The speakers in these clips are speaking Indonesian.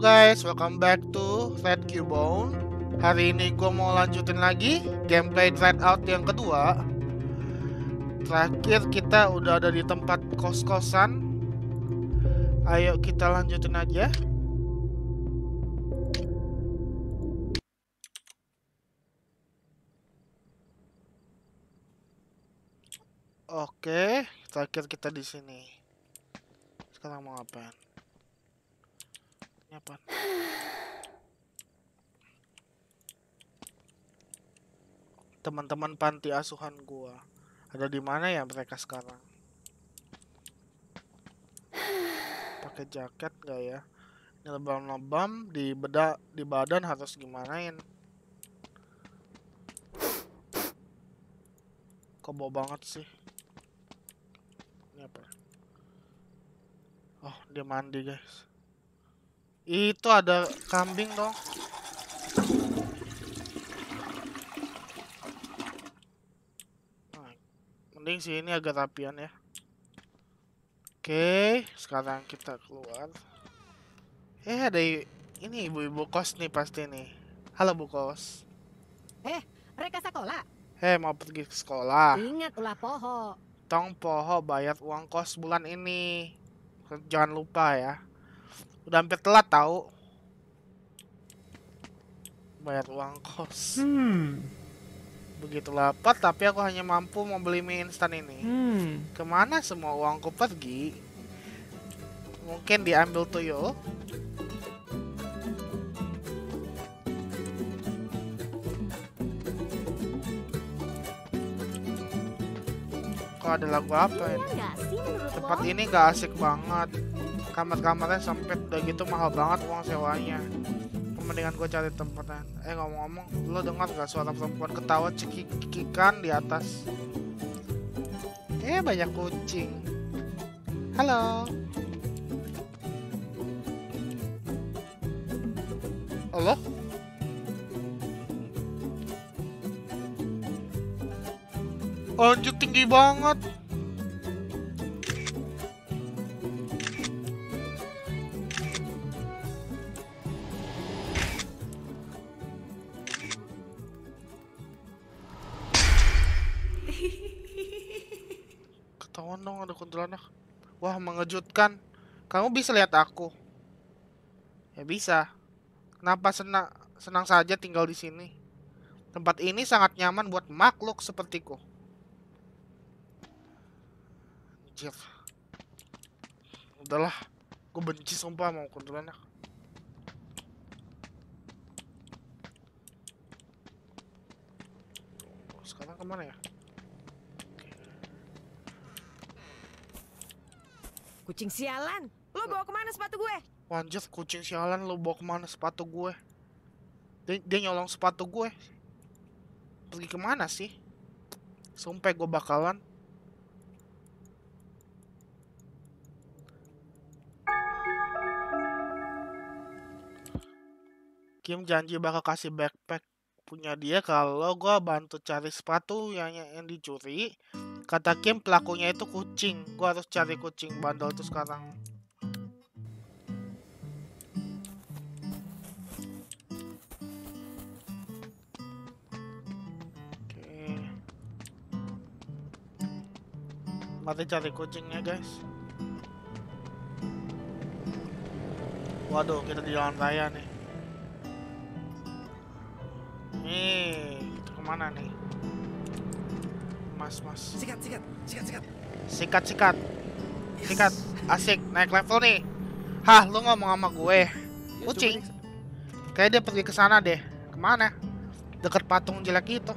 Guys, welcome back to Red Cubone Hari ini gue mau lanjutin lagi gameplay Dread Out yang kedua Terakhir kita udah ada di tempat kos-kosan Ayo kita lanjutin aja Oke, terakhir kita di sini. Sekarang mau ngapain? Apa? Teman-teman panti asuhan gua. Ada di mana ya mereka sekarang? Pakai jaket nggak ya? Ini lebam-lebam di beda di badan harus gimanain? Bau banget sih? Ini apa? Oh, dia mandi, guys. Itu ada kambing dong. Nah, mending sih ini agak rapian ya. Oke, sekarang kita keluar. Eh, ada ini ibu-ibu kos nih pasti nih. Halo Bu Kos. Mereka sekolah. Hei, mau pergi ke sekolah. Ingat ulah poho. Tong poho bayar uang kos bulan ini. Jangan lupa ya. Udah hampir telat tahu. Bayar uang kos. Hmm. Begitu lapar tapi aku hanya mampu membeli mie instan ini. Hmm. Ke mana semua uangku pergi? Mungkin diambil tuyul. Kok ada lagu apa Iya ini? menurut Tempat ini gak asik banget. Kamar-kamarnya sempit udah gitu mahal banget uang sewanya. Mendingan gue cari tempatnya. Eh ngomong-ngomong, lo dengar gak suara perempuan ketawa cekik-cekikan di atas? Eh banyak kucing. Halo. Halo? Anjir tinggi banget. Mengejutkan. Kamu bisa lihat aku. Ya bisa. Kenapa senang senang saja tinggal di sini? Tempat ini sangat nyaman buat makhluk sepertiku. Anjir. Udahlah. Gue benci sumpah mau kuntilanak. Sekarang ke mana ya? Kucing sialan. Lo bawa ke mana sepatu gue? Wanjir kucing sialan lu bawa ke mana sepatu gue? Dia, dia nyolong sepatu gue. Pergi ke mana sih? Sumpah gue bakalan. Kim janji bakal kasih backpack punya dia kalau gue bantu cari sepatu yang yang dicuri. Kata Kim pelakunya itu kucing. Gue harus cari kucing bandel tuh sekarang. Oke. Mari cari kucingnya, guys. Waduh, kita di jalan raya nih. Nih, ke mana nih? Mas, mas. Sikat, sikat, sikat, sikat. Sikat, sikat. Sikat. Asik, naik level nih. Hah, lu ngomong sama gue. Kucing. Kayak dia pergi ke sana deh. Ke mana? Dekat patung jelek itu.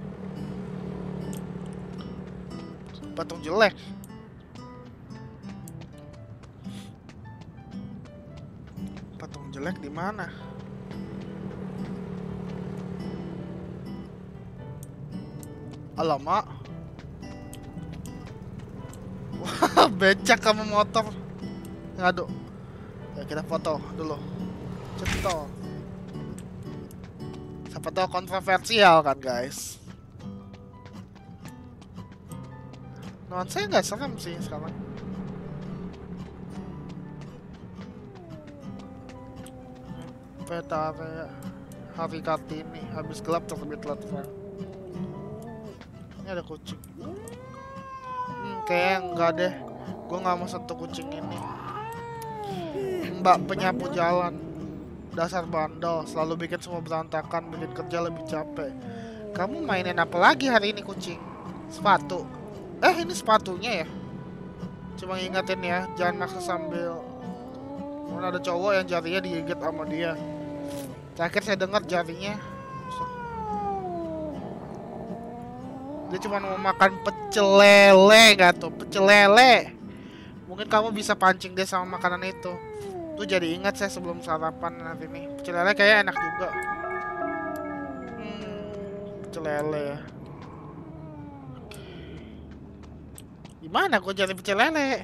Patung jelek. Patung jelek di mana? Alamak. Becak kamu motor. Ngadu. Ya kita foto dulu. Cetok. Siapa tahu kontroversial kan guys. Nuansa nggak serem sih sekarang. private area hari Kartini habis gelap terbitlah terang ini ada kucing hmm, kayaknya enggak deh gue nggak mau sentuh kucing ini. Mbak penyapu jalan. Dasar bandel. Selalu bikin semua berantakan bikin kerja lebih capek. Kamu mainin apa lagi hari ini kucing? Sepatu. Eh ini sepatunya ya? Cuma ingetin ya jangan maksa sambil. Mana ada cowok yang jarinya digigit sama dia. Terakhir saya dengar jarinya. Dia cuma mau makan pecel lele gak tuh? Pecel lele mungkin kamu bisa pancing dia sama makanan itu. Tuh jadi ingat saya sebelum sarapan nanti nih. Pecel lele kayak enak juga. Hmm, pecel ya gimana gue cari pecel lele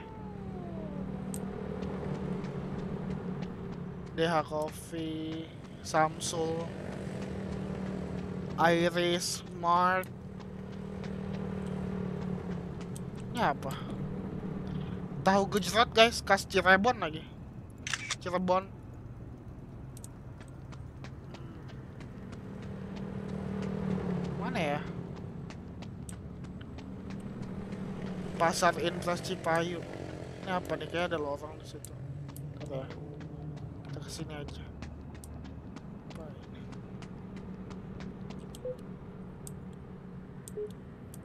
DH Coffee Samsul Iris Smart ini apa tahu gejrot guys. Khas Cirebon lagi. Cirebon. Mana ya? Pasar infras Cipayu. Ini apa nih? Kayak ada lorong di situ. Ya. kita ke sini aja.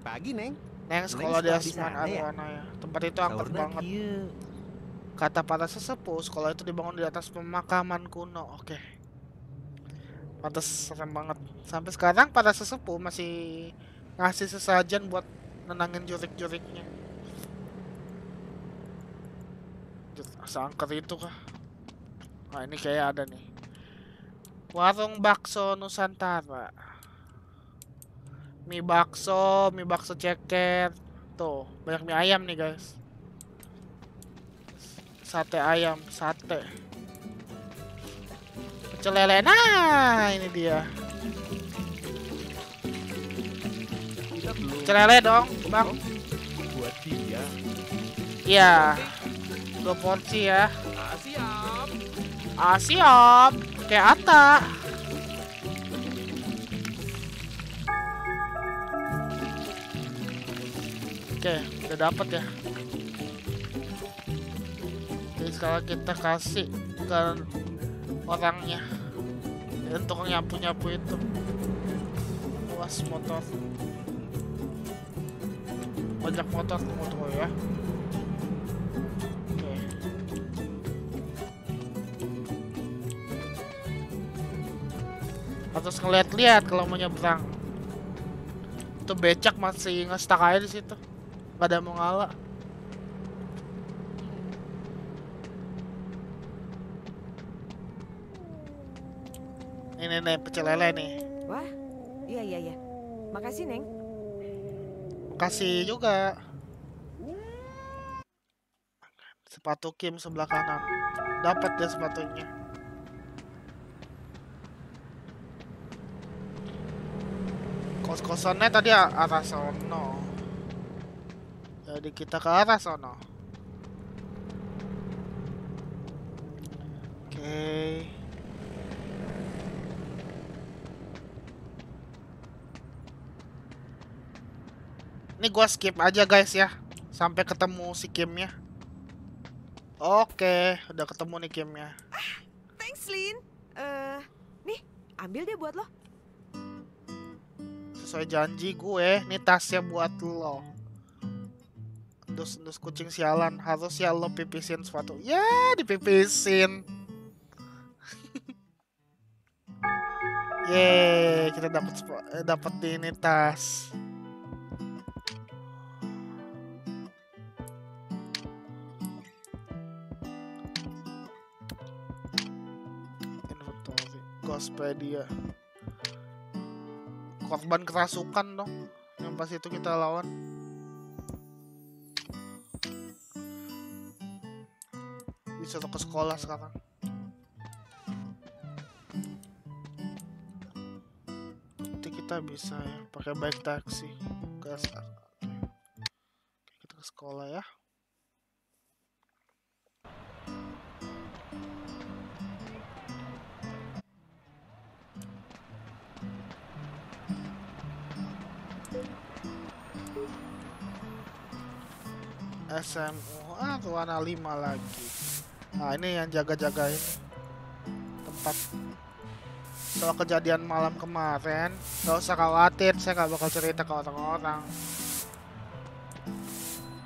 Pagi, Neng. Neng sekolah di Asman sana ya? Arwana ya tempat itu angker Saurna banget kieu. Kata para sesepuh, sekolah itu dibangun di atas pemakaman kuno. Oke. Pantes serem banget. Sampai sekarang para sesepuh masih ngasih sesajen buat nenangin jurik-juriknya. Seangker itu kah? Nah ini kayak ada nih. Warung bakso Nusantara. Mie bakso, mie bakso ceker. Tuh, banyak mie ayam nih guys. Sate ayam sate. Pecel lele. Nah ini dia. Pecel lele dong bang. Buat dia. iya. Dua porsi ya. Ah, siap. ah siap. Kayak Ata oke udah dapat ya. Jadi sekarang kita kasih ke orangnya. Untuk nyapu-nyapu itu. Luas motor. Banyak motor tunggu tunggu ya. Oke. Harus ngeliat-liat kalau mau nyebrang. Itu becak masih ngestak aja di situ nggak ada yang mau ngalah. Ini nih pecel lele nih. Wah, iya iya iya. Makasih, Neng. kasih juga. Sepatu Kim sebelah kanan. Dapat dia sepatunya. Kos-kosannya tadi a- arah sono jadi kita ke arah sono oke Ini gua skip aja guys ya sampai ketemu si Kimnya. Oke, udah ketemu nih Kimnya. Thanks, Lin. Eh, nih, ambil deh buat lo. Sesuai janji gue, nih tasnya buat lo. Dus dus kucing sialan, harus ya lo pipisin sepatu. Ya, dipipisin. Yeay, kita dapat eh, dapat ini tas. Inventory, Ghostpedia. Korban kerasukan dong. Yang pas itu kita lawan. atau ke sekolah sekarang. Nanti kita bisa ya pakai bike taksi ke kita ke sekolah ya. SMU ah anak lima lagi nah ini yang jaga-jaga ini tempat. Soal kejadian malam kemarin gak usah khawatir saya gak bakal cerita ke orang-orang.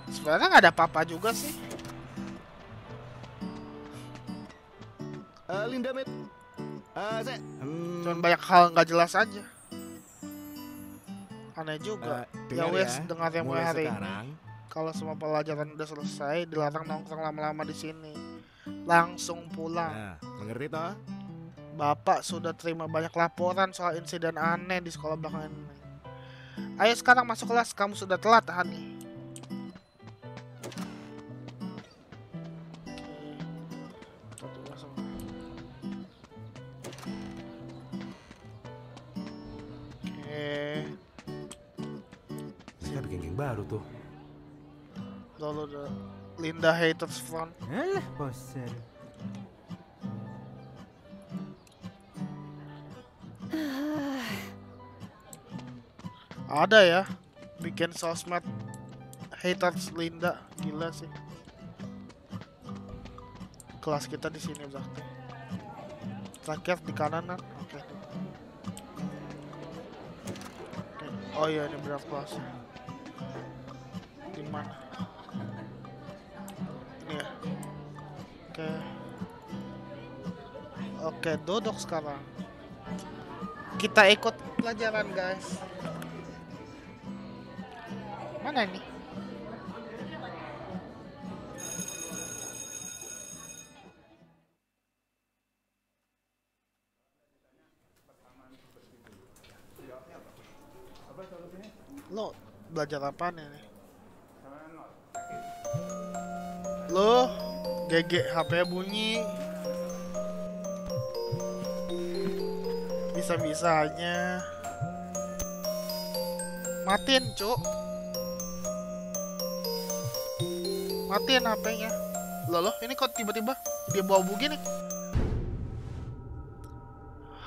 Sebenarnya nggak ada apa-apa juga sih. Eh, Linda, Met. Eh, saya... Hmm, cuman banyak hal nggak jelas aja. Aneh juga. Eh, ya wes dengar yang mulai hari ini. sekarang, kalau semua pelajaran udah selesai dilarang nongkrong lama-lama di sini langsung pulang. Nah, mengerti toh? bapak sudah terima banyak laporan soal insiden aneh di sekolah belakang ini. Ayo sekarang masuk kelas kamu sudah telat Hani Linda Haters Front. Alah, bosan. Ada ya bikin sosmed haters Linda gila sih. Kelas kita di sini berarti. Terakhir di kanan kan? Oke. Oke. Oh iya ini berapa kelas? Di mana? Oke, duduk sekarang. Kita ikut pelajaran, guys. Mana ini? Lo belajar apa nih? Lo GG HP bunyi. Bisa-bisanya. Matiin, Cuk. Matiin HP-nya. Loh, loh, ini kok tiba-tiba dia bawa begini?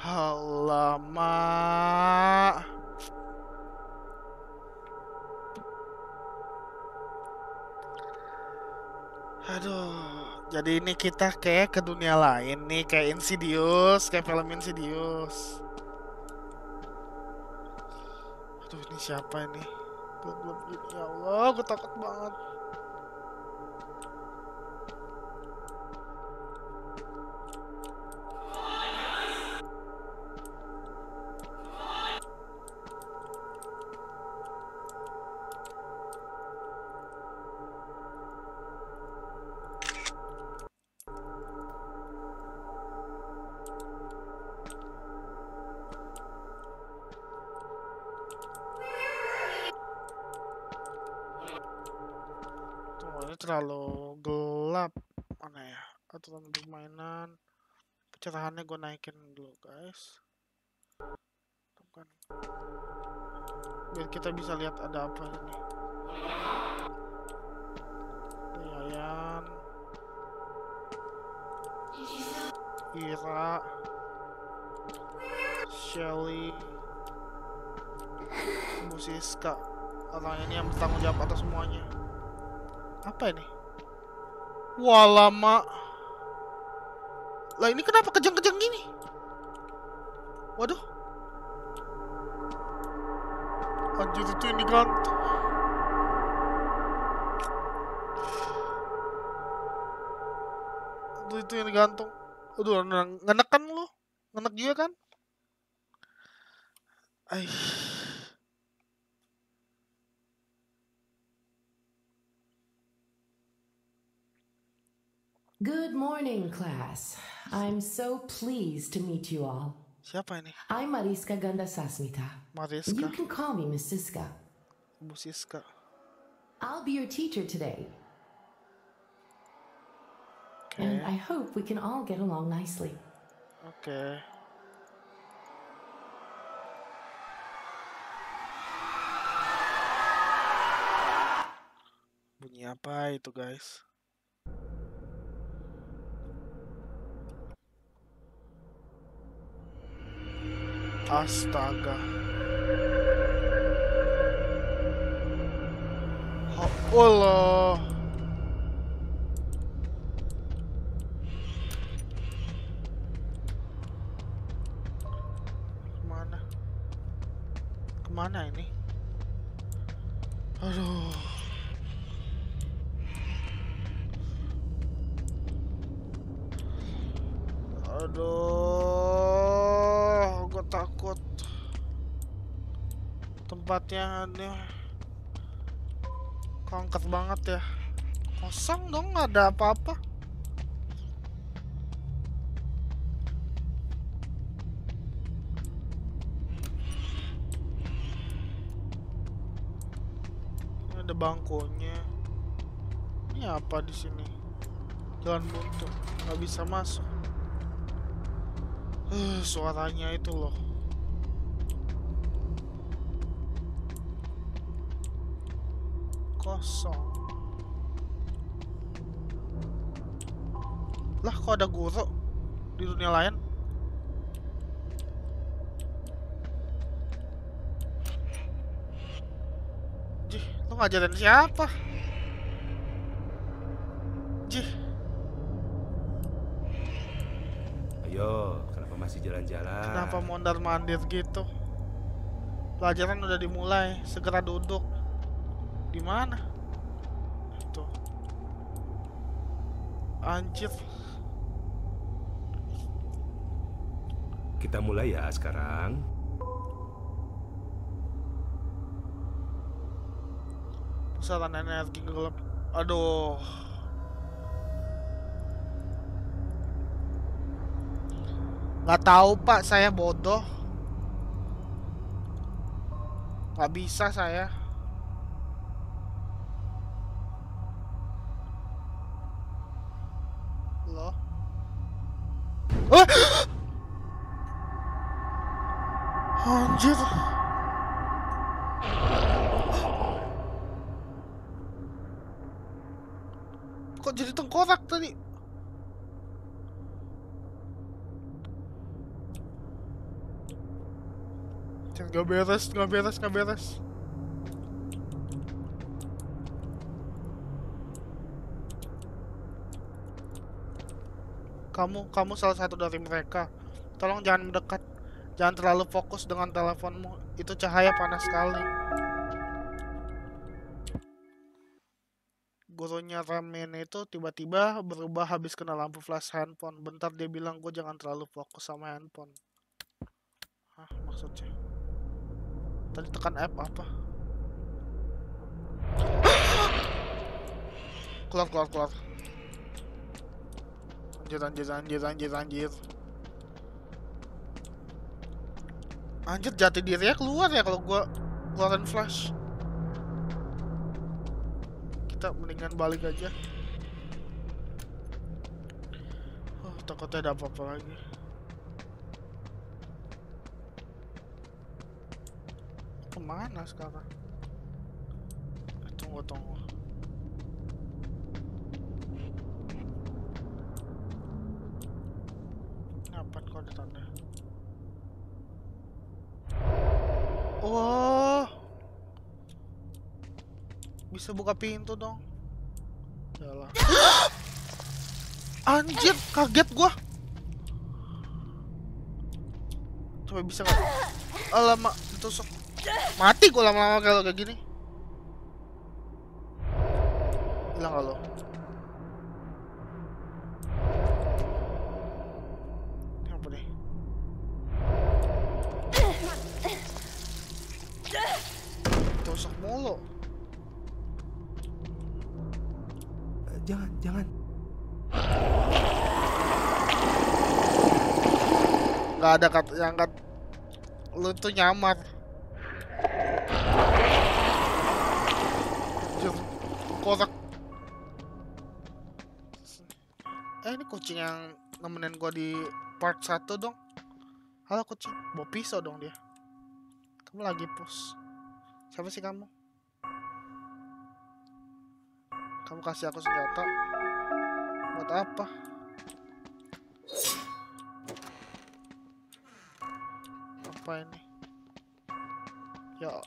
Alamak. Aduh, jadi ini kita kayak ke dunia lain nih, kayak Insidious, kayak film Insidious. Aduh, ini siapa ini? Gelap-gelap gini, ya Allah, gue takut banget. Gue naikin dulu, guys. Biar kita bisa lihat ada apa ini. Yayan. Ira. Shelly. Bu Siska. Orang ini yang bertanggung jawab atas semuanya. Apa ini? Wah lama. Lah ini kenapa kejang-kejang gini? Waduh. Anjir itu ini gantung. Aduh itu yang digantung. Aduh nge- ngenekan lu. Ngenek juga kan? Ay. Good morning, class. I'm so pleased to meet you all. Siapa ini? I'm Mariska Gandasasmita. Mariska. You can call me Miss Siska. Bu Siska. I'll be your teacher today, Oke. and I hope we can all get along nicely. Okay. Bunyi apa itu, guys? Astaga. Allah. Ke mana? Ke mana ini? Aduh. Aduh takut. Tempatnya aneh. Kongkat banget ya. Kosong dong, nggak ada apa-apa. Ini ada bangkonya. Ini apa di sini? Jalan buntu, nggak bisa masuk. Eh, suaranya itu loh. Kosong. Lah, kok ada guru di dunia lain? Jih, lu ngajarin siapa? Masih jalan-jalan? kenapa mondar mandir gitu? Pelajaran udah dimulai, segera duduk. Di mana? Itu. Anjir. Kita mulai ya sekarang. Pusaran energi gelap. Aduh. Nggak tahu pak, saya bodoh. Nggak bisa saya. Loh. Ah! Anjir. Kok jadi tengkorak tadi? Jangan Gak beres, gak beres, gak beres. Kamu, kamu salah satu dari mereka. Tolong jangan mendekat. Jangan terlalu fokus dengan teleponmu. Itu cahaya panas sekali. gurunya Ramen itu tiba-tiba berubah habis kena lampu flash handphone. Bentar dia bilang gue jangan terlalu fokus sama handphone. Hah, maksudnya? Tadi tekan F apa? keluar, keluar, keluar. Anjir, anjir, anjir, anjir, anjir. Anjir, jati dirinya keluar ya kalau gua keluarin flash kita mendingan balik aja oh, takutnya ada apa-apa lagi ke mana sekarang tunggu tunggu apa kok ada tanda oh bisa buka pintu dong Yalah. Anjir, kaget gua. Coba bisa nggak? Alamak, ditusuk. Mati gua lama-lama kalau kayak gini. Hilang kalau. Apa? Tusuk mulu. Jangan, jangan. nggak ada kata yang kat lu tuh nyamar Anjir, kotak eh ini kucing yang nemenin gua di part 1 dong. Halo kucing. Bawa pisau dong dia. Kamu lagi pus. Siapa sih kamu? Kamu kasih aku senjata. Buat apa? Apa ini? Ya.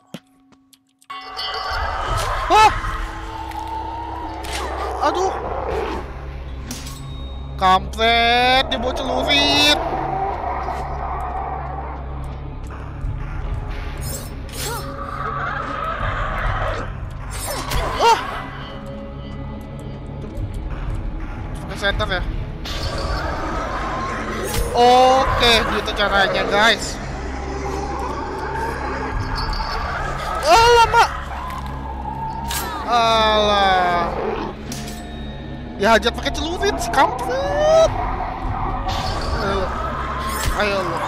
Wah! Aduh. Kampret, dia bawa lurit center ya. Oke, gitu caranya, guys. Oh, lama. Dihajar pakai celurit, kampret. Ayo, ayo lo.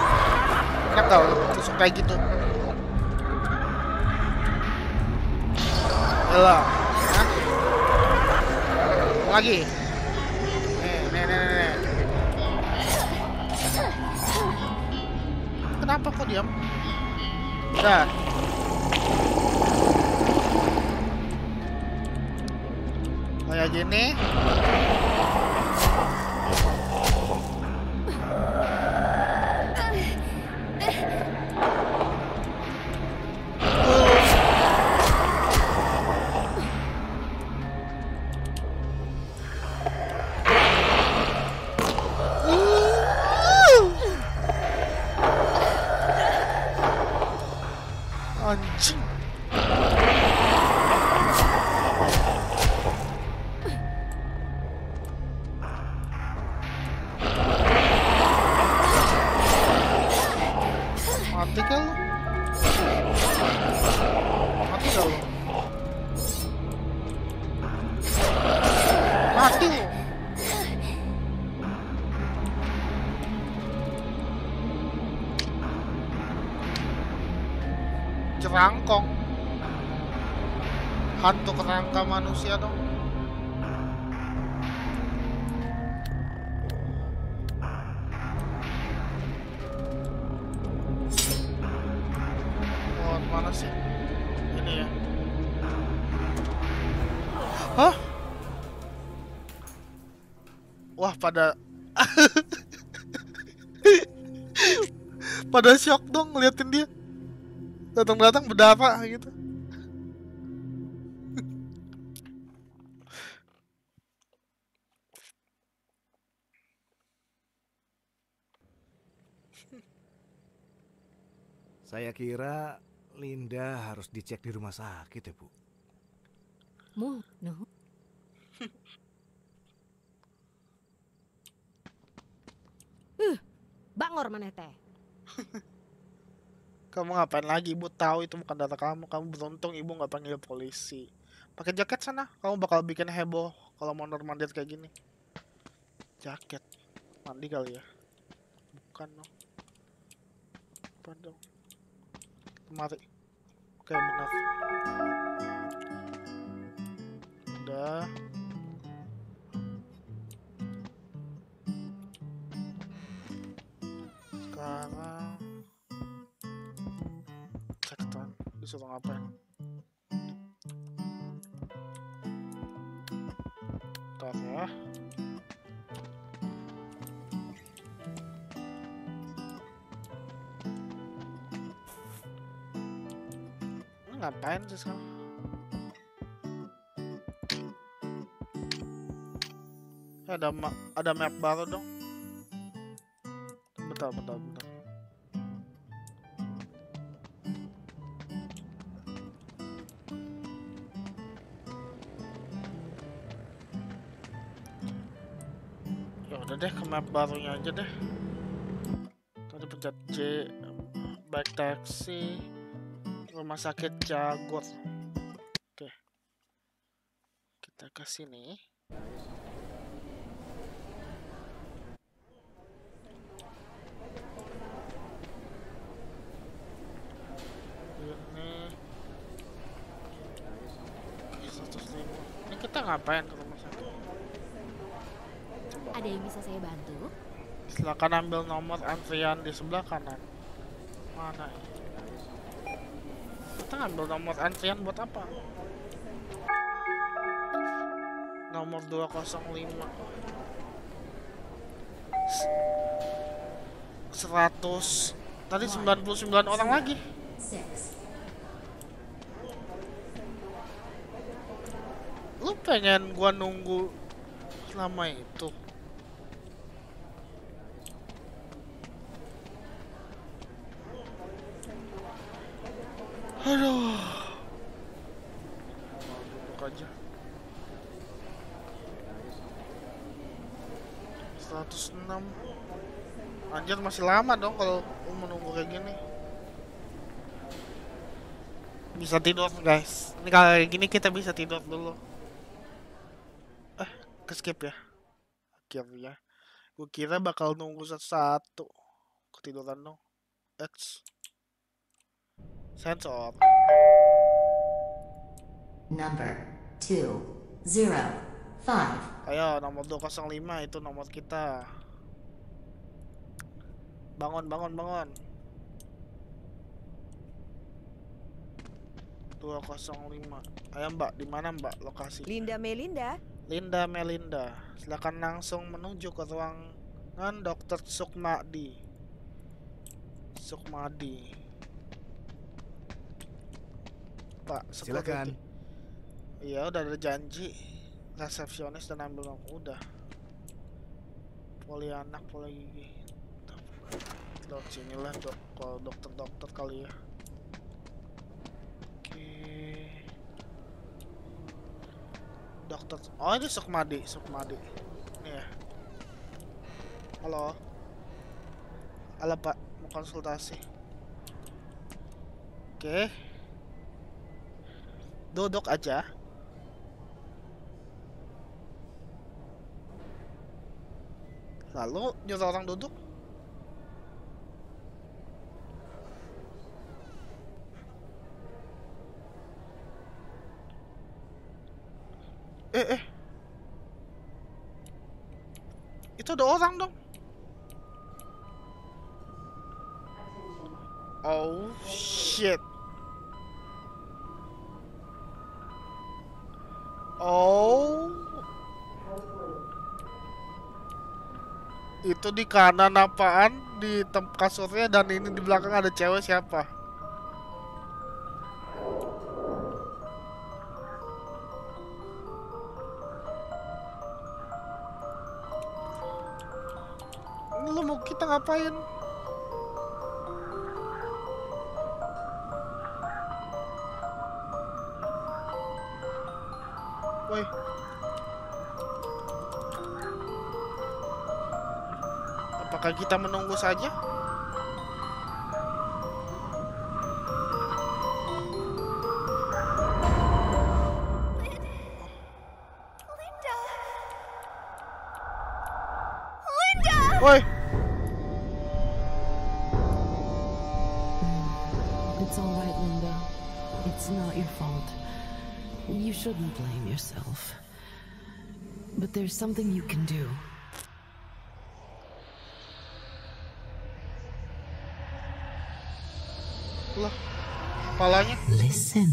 Enak lo, tusuk kayak gitu. Hah? Lagi. Nih, nih, nih, nih, nih. Kenapa kok diam? Udah. Kayak gini. Manusia dong Oh, mana sih? Ini ya. Hah? Wah, pada pada shock dong ngeliatin dia. Datang-datang berdarah gitu. Saya kira Linda harus dicek di rumah sakit ya, Bu. Mu, no. uh, bangor mana teh? Kamu ngapain lagi? Ibu tahu itu bukan data kamu. Kamu beruntung ibu nggak panggil polisi. Pakai jaket sana. Kamu bakal bikin heboh kalau mau mandir kayak gini. Jaket. Mandi kali ya? Bukan dong. Apa dong? Mari. Oke benar. Udah. Sekarang ceketan disuruh ngapain ngapain sih sekarang? Eh, ada ma ada map baru dong. Bentar bentar bentar. Ya udah deh ke map barunya aja deh. Tadi pencet C baik taksi rumah sakit Jagot oke. Kita ke sini. Ini. 105 ini kita ngapain ke rumah sakit? Ada yang bisa saya bantu? Silakan ambil nomor antrian di sebelah kanan. Mana ya? Ngambil nomor antrian buat apa? Nomor 205. S- 100 Tadi 99 orang lagi. Lu pengen gua nunggu selama itu? Aduh. Mau duduk aja. 106 Anjir masih lama dong kalau menunggu kayak gini. Bisa tidur guys. Ini kalau kayak gini kita bisa tidur dulu. Eh, ke skip ya. Akhirnya. Gue kira bakal nunggu satu-satu. Ketiduran dong. X. Sensor. Number two zero five. Ayo nomor 205 itu nomor kita. Bangun, bangun, bangun. 205. Ayo Mbak, di mana Mbak lokasi? Linda Melinda. Linda Melinda. Silakan langsung menuju ke ruangan Dr. Sukmadi. Sukmadi. Pak, Silakan. Iya, udah ada janji. Resepsionis dan ambil. Udah. Poli anak, poli gigi. Dok, sinilah dok. Kalau dokter-dokter kali ya. Oke. Dokter. Oh, ini Sukmadi, Sukmadi. Ini ya. Halo. Halo, Pak. Mau konsultasi. Oke. Duduk aja. Lalu nyuruh orang duduk. Eh, eh. Itu ada orang dong. Oh, shit. Oh. Itu di kanan apaan? Di tempat kasurnya dan ini di belakang ada cewek siapa? Kita menunggu saja? Woi, It's all right, Linda. It's not your fault. You shouldn't blame yourself. But there's something you can do. Lah, kepalanya. Listen.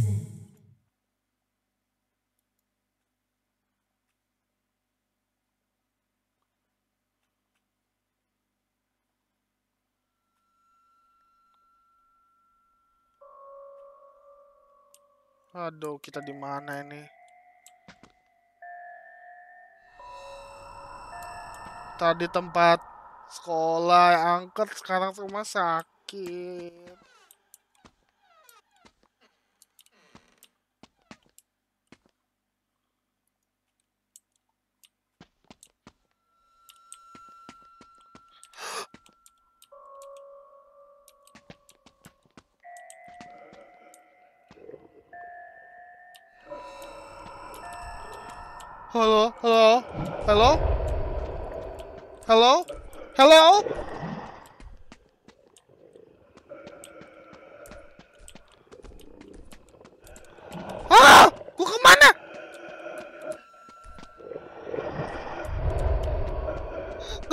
Aduh, kita di mana ini? Tadi tempat sekolah angker, sekarang rumah sakit. Halo, halo, halo, halo, halo. Ah, ke mana?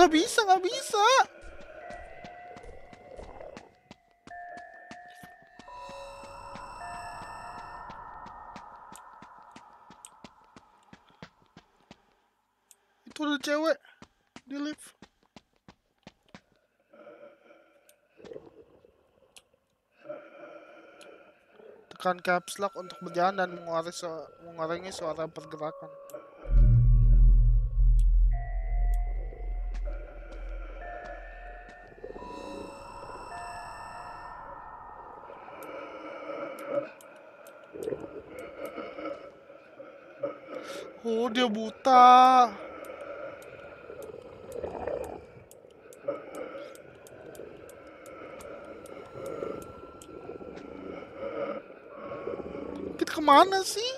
Gak bisa, gak bisa. Cewek di lift. Tekan caps lock untuk berjalan dan mengurangi, su- mengurangi suara pergerakan. Oh, dia buta. Ke mana sih?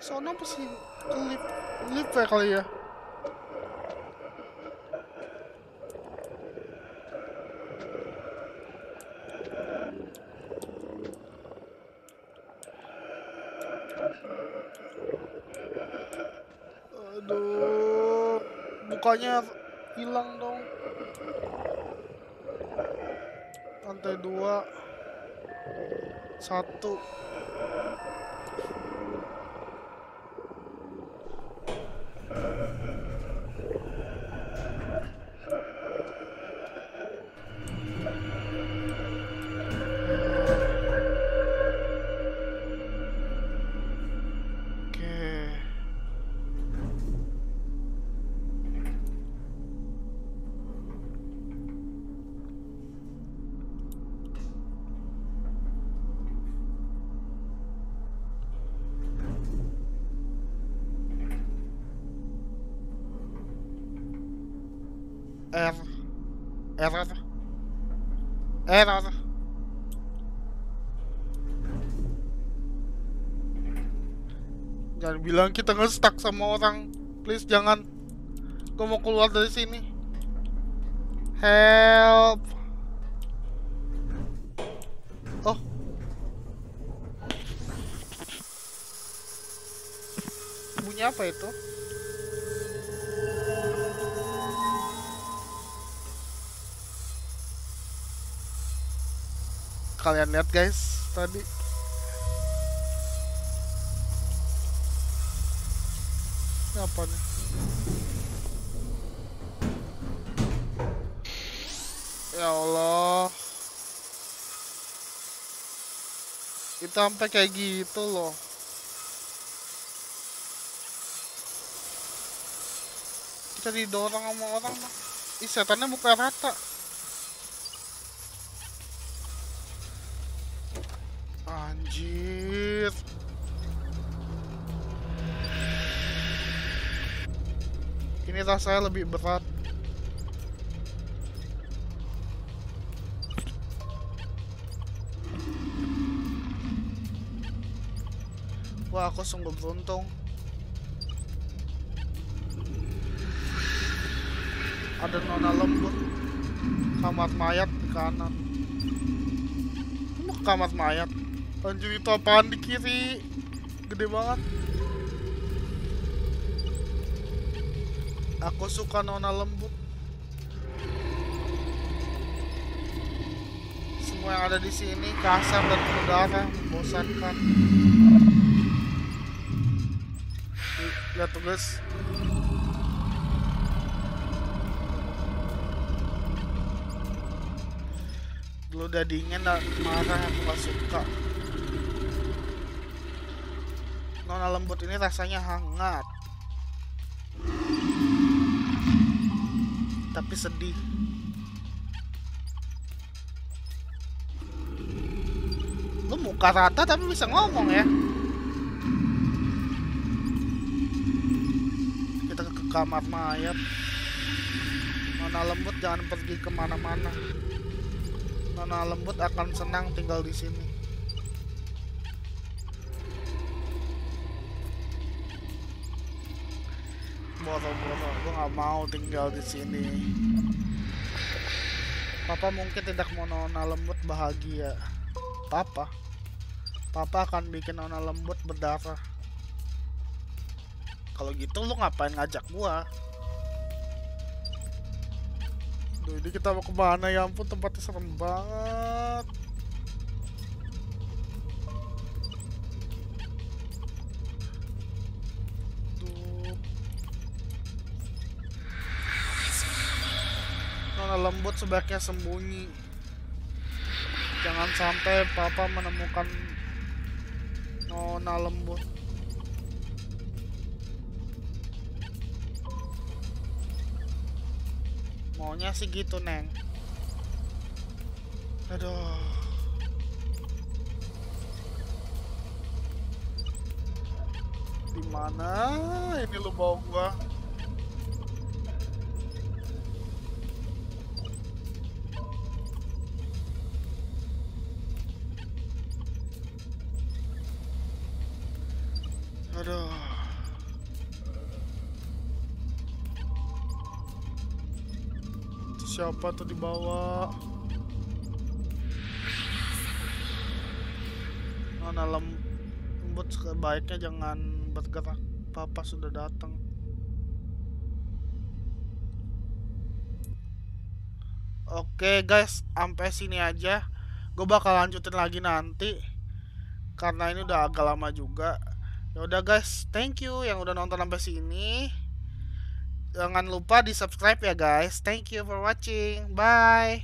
Sono pasti kelip, kelip ya kali ya. Aduh, hilang dong. Lantai dua, satu. Bilang kita nge-stuck sama orang Please jangan. Gue mau keluar dari sini. Help. Oh. Bunyi apa itu? Kalian lihat guys tadi apa nih? Ya Allah. Itu sampai kayak gitu loh. Kita didorong sama orang Ih setannya buka rata Ini rasanya lebih berat. Wah aku sungguh beruntung. Ada nona lembut. Kamar mayat di kanan. Kamar mayat. Anjir itu apaan di kiri? Gede banget Aku suka nona lembut. Semua yang ada di sini kasar dan berdarah membosankan. Lihat tuh guys. Dulu udah dingin dan marah aku gak suka. Nona lembut ini rasanya hangat Tapi sedih. Lu muka rata tapi bisa ngomong ya. Kita ke kamar mayat. Nona lembut jangan pergi ke mana-mana. Nona lembut akan senang tinggal di sini. Boro-boro, nggak mau tinggal di sini. Papa mungkin tidak mau Nona lembut bahagia. Papa, Papa akan bikin Nona lembut berdarah. Kalau gitu lu ngapain ngajak gua? Duh, ini kita mau ke mana ya ampun tempatnya serem banget. Lembut sebaiknya sembunyi. Jangan sampai papa menemukan Nona lembut. Maunya sih gitu, Neng. Aduh. Di mana ini lu bawa gua? Aduh. Siapa tuh di bawah? Lem- lembut sebaiknya jangan bergerak. Papa sudah datang. Oke guys, sampai sini aja. Gue bakal lanjutin lagi nanti. Karena ini udah agak lama juga. Ya udah guys, thank you yang udah nonton sampai sini. Jangan lupa di subscribe ya guys. Thank you for watching. Bye.